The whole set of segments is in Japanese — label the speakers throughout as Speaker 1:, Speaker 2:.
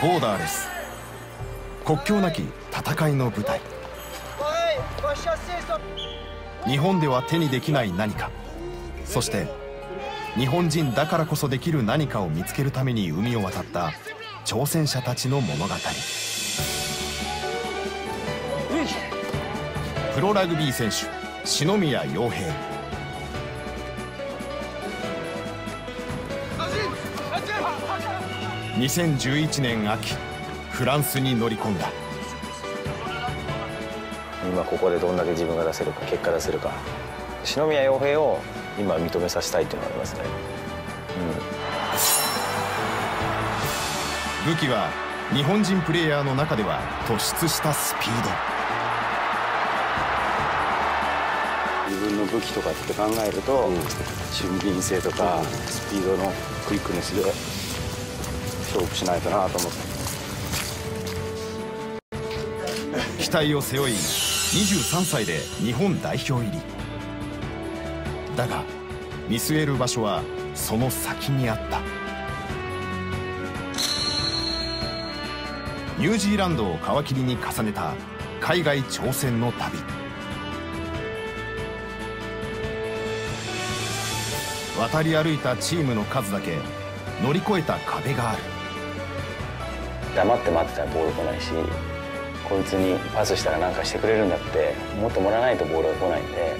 Speaker 1: ボーダーレス国境なき戦いの舞台。日本では手にできない何か。そして日本人だからこそできる何かを見つけるために海を渡った挑戦者たちの物語。プロラグビー選手篠宮洋平。2011年秋フランスに乗り込んだ。
Speaker 2: 今ここでどんだけ自分が出せるか結果出せるか。篠宮洋平を今認めさせたいっていうのがありますね、
Speaker 1: うん、武器は日本人プレーヤーの中では突出したスピード。
Speaker 2: 自分の武器とかって考えると、うん、俊敏性とか、スピードのクイックネスで勝負しないとなと思って。
Speaker 1: 期待を背負い23歳で日本代表入り。だが見据える場所はその先にあった。ニュージーランドを皮切りに重ねた海外挑戦の旅。渡り歩いたチームの数だけ乗り越えた壁がある。
Speaker 2: 黙って待ってたらボール来ないしこいつにパスしたら何かしてくれるんだって思ってもらわないとボールが来ないんで。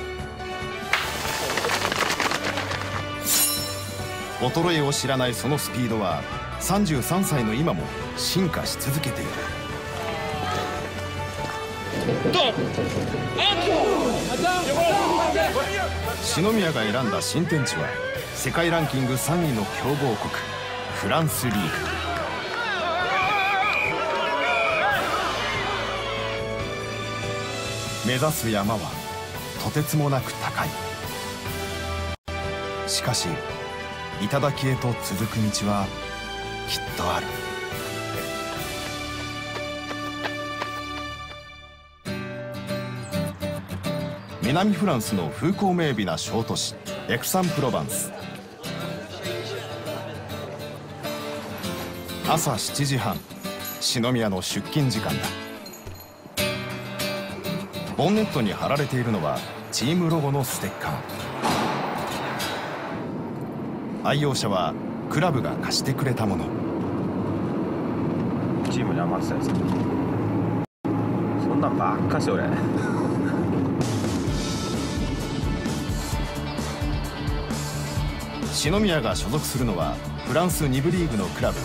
Speaker 1: 衰えを知らないそのスピードは33歳の今も進化し続けている。篠宮が選んだ新天地は世界ランキング3位の強豪国フランスリーグ。目指す山はとてつもなく高い。しかし頂へと続く道はきっとある。南フランスの風光明媚な小都市エクサン・プロバンス。朝7時半篠宮の出勤時間だ。ボンネットに貼られているのはチームロゴのステッカー。愛用者はクラブが貸してくれたもの。
Speaker 2: チームに余ってたやつそんなんばっかし俺。
Speaker 1: 篠宮が所属するのはフランス2部リーグのクラブ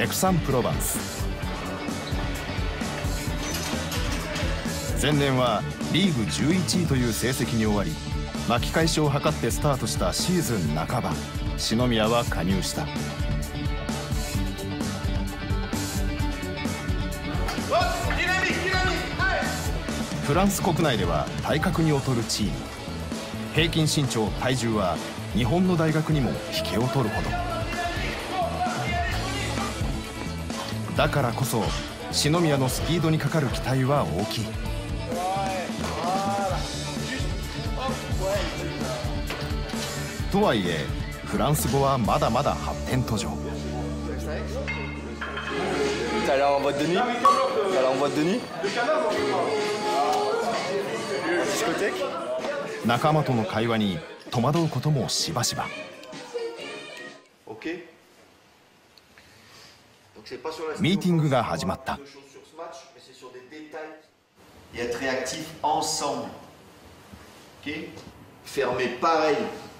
Speaker 1: エクサン・プロバンス前年はリーグ11位という成績に終わり巻き返しを図ってスタートしたシーズン半ば篠宮は加入した。フランス国内では体格に劣るチーム。平均身長体重は日本の大学にも引けを取るほど。だからこそ篠宮のスピードにかかる期待は大きい。とはいえフランス語はまだまだ発展途上。仲間との会話に戸惑うこともしばしば。ミーティングが始まった。
Speaker 3: Fermez pareil.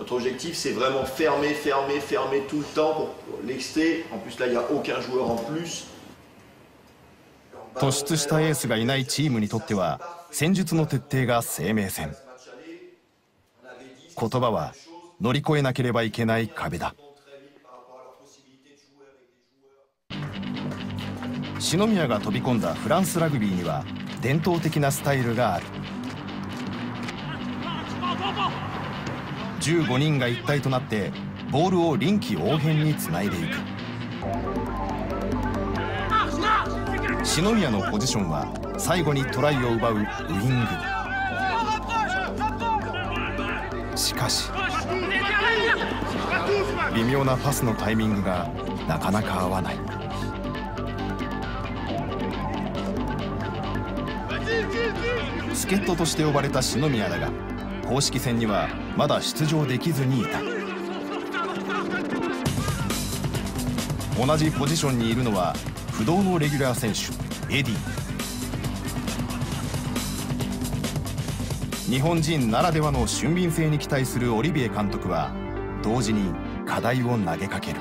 Speaker 3: Notre objectif, c'est vraiment fermer, fermer, fermer tout le temps pour l'exter. En plus, là, il n'y a aucun joueur en plus.
Speaker 1: 突出したエースがいないチームにとっては戦術の徹底が生命線言葉は乗り越えなければいけない壁だ篠宮が飛び込んだフランスラグビーには伝統的なスタイルがある15人が一体となってボールを臨機応変につないでいく。篠宮のポジションは最後にトライを奪うウイング。しかし微妙なパスのタイミングがなかなか合わない。助っ人として呼ばれた篠宮だが公式戦にはまだ出場できずにいた。同じポジションにいるのは不動のレギュラー選手エディ。日本人ならではの俊敏性に期待するオリビエ監督は同時に課題を投げかける。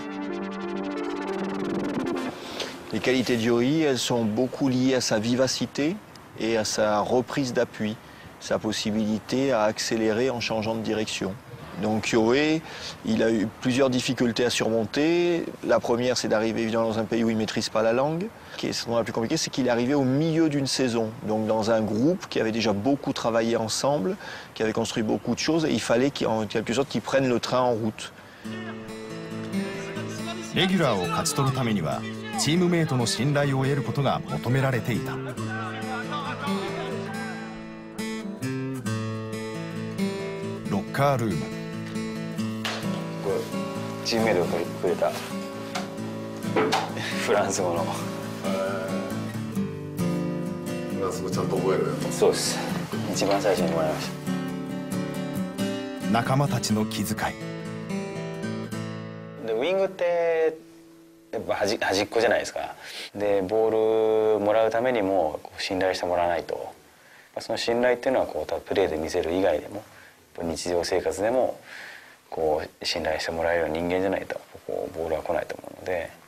Speaker 3: Les qualités de Joey, elles sont beaucoup liées à sa vivacité et à sa reprise d'appui, sa possibilité à accélérer en changeant de direction. Donc Yoé, il a eu plusieurs difficultés à surmonter. La première, c'est d'arriver évidemment dans un pays où il ne maîtrise pas la langue. Ce qui est la plus compliqué, c'est qu'il est arrivé au milieu d'une saison, donc dans un groupe qui avait déjà beaucoup travaillé ensemble, qui avait construit beaucoup de choses, et il fallait qu'en quelque sorte qu'il prenne le train en route.
Speaker 1: レギュラーを勝ち取るためにはチームメイトの信頼を得ることが求められていた カールーム。
Speaker 3: チームメイトがくれた。フランス語の。
Speaker 4: フランス語ちゃんと覚えろよ。と
Speaker 3: そうです。一番最初にもらいました。
Speaker 1: 仲間たちの気遣い。
Speaker 2: でウイングってやっぱ端端っこじゃないですか。でボールもらうためにもこう信頼してもらわないと。その信頼っていうのはこうプレーで見せる以外でも日常生活でもこう信頼してもらえるような人間じゃないとこうボールは来ないと思うので。